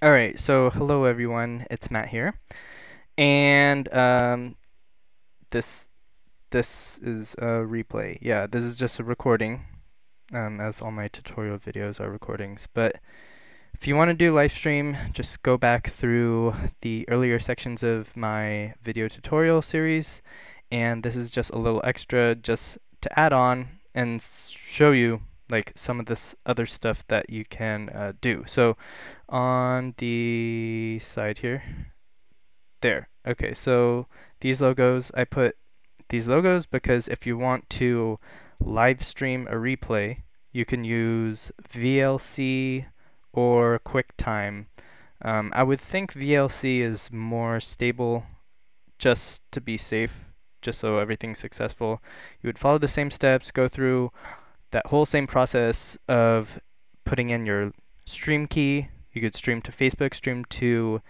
All right, so hello everyone, it's Matt here, and um, this this is a replay. Yeah, this is just a recording, um, as all my tutorial videos are recordings. But if you want to do live stream, just go back through the earlier sections of my video tutorial series, and this is just a little extra just to add on and show you like some of this other stuff that you can uh, do. So on the side here, there. Okay, so these logos, I put these logos because if you want to live stream a replay, you can use VLC or QuickTime. Um, I would think VLC is more stable just to be safe, just so everything's successful. You would follow the same steps, go through that whole same process of putting in your stream key. You could stream to Facebook, stream to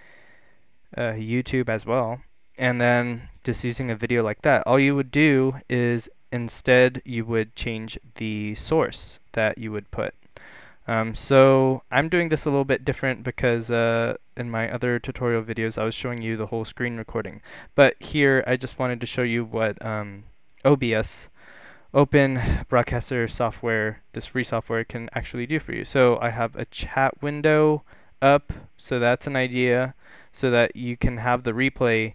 uh, YouTube as well. And then just using a video like that, all you would do is instead you would change the source that you would put. Um, so I'm doing this a little bit different because uh, in my other tutorial videos I was showing you the whole screen recording. But here I just wanted to show you what um, OBS open broadcaster software, this free software can actually do for you. So I have a chat window up, so that's an idea, so that you can have the replay,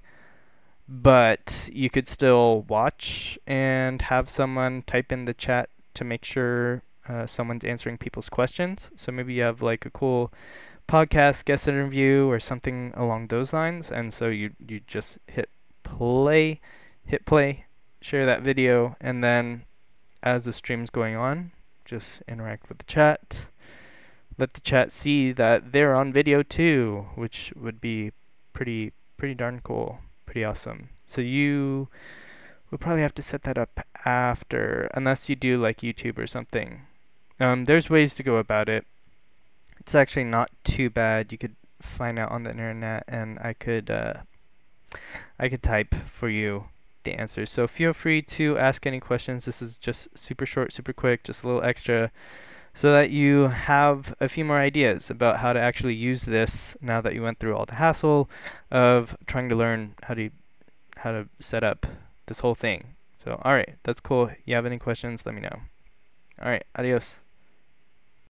but you could still watch and have someone type in the chat to make sure uh, someone's answering people's questions. So maybe you have like a cool podcast guest interview or something along those lines, and so you you just hit play, hit play, share that video, and then as the stream's going on, just interact with the chat. Let the chat see that they're on video too, which would be pretty pretty darn cool, pretty awesome. So you would probably have to set that up after, unless you do like YouTube or something. Um, there's ways to go about it. It's actually not too bad. You could find out on the internet, and I could uh, I could type for you the answers. So feel free to ask any questions. This is just super short, super quick, just a little extra so that you have a few more ideas about how to actually use this now that you went through all the hassle of trying to learn how to how to set up this whole thing. So all right, that's cool. You have any questions, let me know. All right, adios.